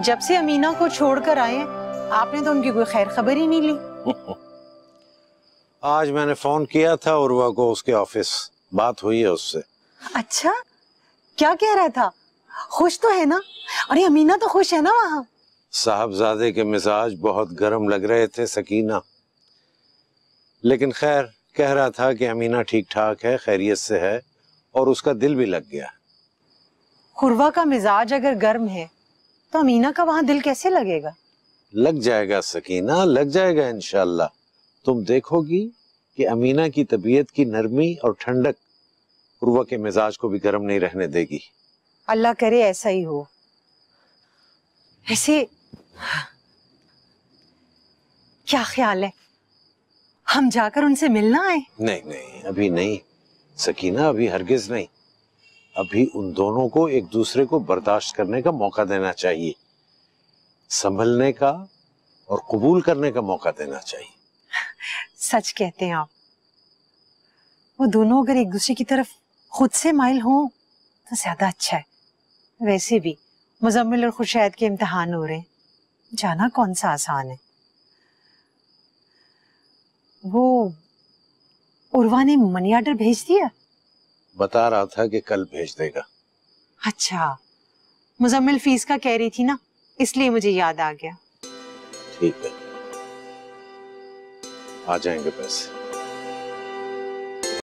जब से अमीना को छोड़कर आए हैं आपने तो उनकी कोई खैर खबर ही नहीं ली। आज मैंने फ़ोन किया था उर्वा को उसके ऑफ़िस। बात हुई है उससे। अच्छा क्या कह रहा था? खुश तो है ना? अरे अमीना तो खुश है ना वहाँ? साहबजादे के मिजाज बहुत गर्म लग रहे थे सकीना। लेकिन खैर कह रहा था कि अमीना ठीक ठाक है खैरियत से है और उसका दिल भी लग गया। खुरवा का मिजाज अगर गर्म है तो अमीना का वहाँ दिल कैसे लगेगा? लग जाएगा सकीना लग जाएगा इनशाला तुम देखोगी कि अमीना की तबीयत की नरमी और ठंडक उर्वा के मिजाज को भी गर्म नहीं रहने देगी। अल्लाह करे ऐसा ही हो। ऐसे क्या ख्याल है? हम जाकर उनसे मिलना आए? नहीं नहीं अभी नहीं। सकीना अभी हरगिज नहीं। अभी उन दोनों को एक दूसरे को बर्दाश्त करने का मौका देना चाहिए। संभलने का और कबूल करने का मौका देना चाहिए। सच कहते हैं आप। वो दोनों अगर एक दूसरे की तरफ़ खुद से माइल हो तो ज़्यादा अच्छा है। वैसे भी मुजम्मिल और खुशैद के इम्तिहान हो रहे हैं। जाना कौन सा आसान है। वो उर्वा ने मनी ऑर्डर भेज दिया? बता रहा था कि कल भेज देगा। अच्छा मुजम्मिल फ़ीस का कह रही थी ना इसलिए मुझे याद आ गया। ठीक है। आ जाएँगे पैसे।